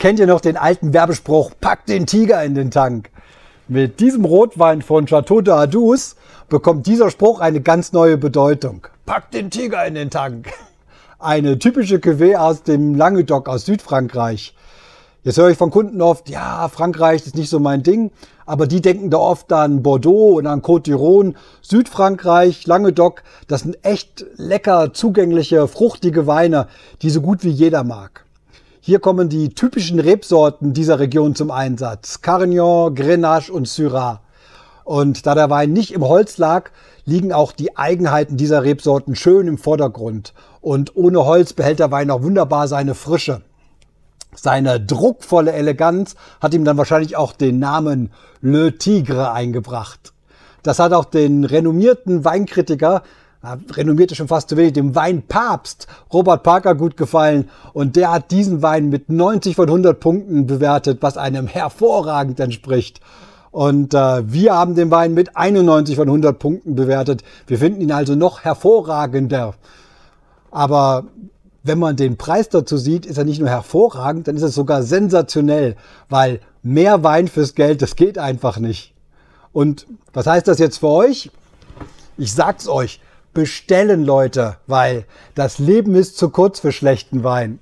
Kennt ihr noch den alten Werbespruch, packt den Tiger in den Tank? Mit diesem Rotwein von Chateau d'Ardous bekommt dieser Spruch eine ganz neue Bedeutung. Packt den Tiger in den Tank. Eine typische Cuvée aus dem Languedoc aus Südfrankreich. Jetzt höre ich von Kunden oft, ja, Frankreich ist nicht so mein Ding, aber die denken da oft an Bordeaux und an Côte d'Iron, Südfrankreich, Languedoc. Das sind echt lecker, zugängliche, fruchtige Weine, die so gut wie jeder mag. Hier kommen die typischen Rebsorten dieser Region zum Einsatz. Carignan, Grenache und Syrah. Und da der Wein nicht im Holz lag, liegen auch die Eigenheiten dieser Rebsorten schön im Vordergrund. Und ohne Holz behält der Wein auch wunderbar seine Frische. Seine druckvolle Eleganz hat ihm dann wahrscheinlich auch den Namen Le Tigre eingebracht. Das hat auch den renommierten Weinkritiker, renommierte schon fast zu wenig, dem Weinpapst Robert Parker gut gefallen und der hat diesen Wein mit 90 von 100 Punkten bewertet, was einem hervorragend entspricht. Und äh, wir haben den Wein mit 91 von 100 Punkten bewertet. Wir finden ihn also noch hervorragender. Aber wenn man den Preis dazu sieht, ist er nicht nur hervorragend, dann ist es sogar sensationell, weil mehr Wein fürs Geld, das geht einfach nicht. Und was heißt das jetzt für euch? Ich sag's euch, bestellen Leute, weil das Leben ist zu kurz für schlechten Wein.